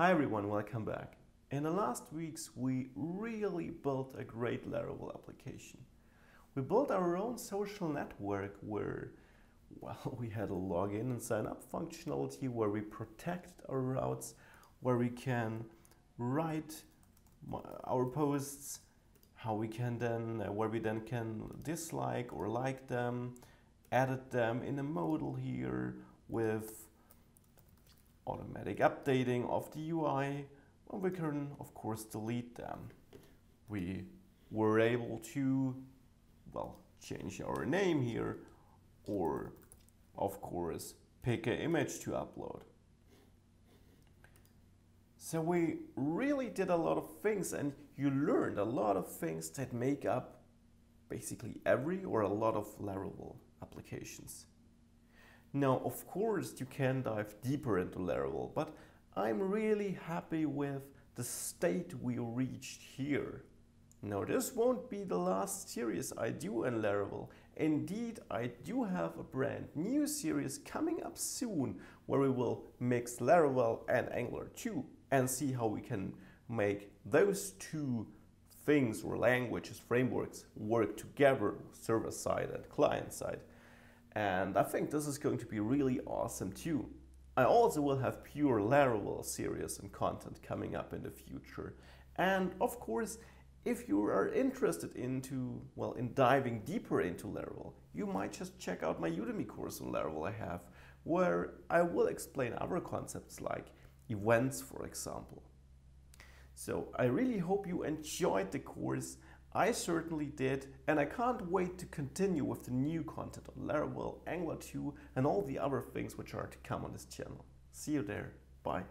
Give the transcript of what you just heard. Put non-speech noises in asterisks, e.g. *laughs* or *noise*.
Hi everyone, welcome back. In the last weeks, we really built a great Laravel application. We built our own social network where, *laughs* well, we had a login and sign up functionality where we protect our routes, where we can write our posts, how we can then, uh, where we then can dislike or like them, edit them in a modal here with automatic updating of the UI, and we can of course delete them. We were able to, well, change our name here, or of course pick an image to upload. So we really did a lot of things and you learned a lot of things that make up basically every or a lot of Laravel applications. Now, of course, you can dive deeper into Laravel, but I'm really happy with the state we reached here. Now, this won't be the last series I do in Laravel. Indeed, I do have a brand new series coming up soon where we will mix Laravel and Angular 2 and see how we can make those two things or languages, frameworks work together server side and client side. And I think this is going to be really awesome too. I also will have pure Laravel series and content coming up in the future. And of course, if you are interested into, well, in diving deeper into Laravel, you might just check out my Udemy course on Laravel I have, where I will explain other concepts like events, for example. So I really hope you enjoyed the course. I certainly did, and I can't wait to continue with the new content on Laravel, Angular 2, and all the other things which are to come on this channel. See you there. Bye.